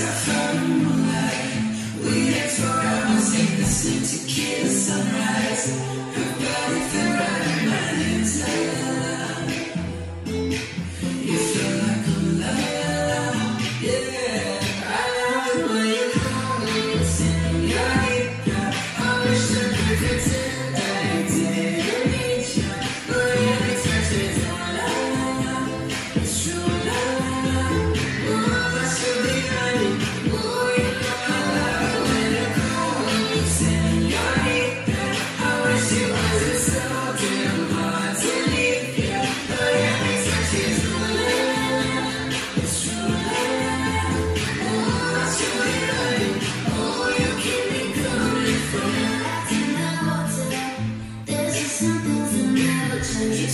Sunlight. We explore our sickness into kill sunrise.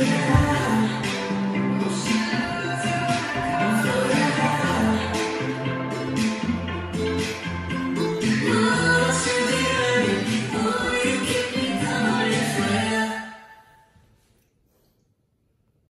Yeah.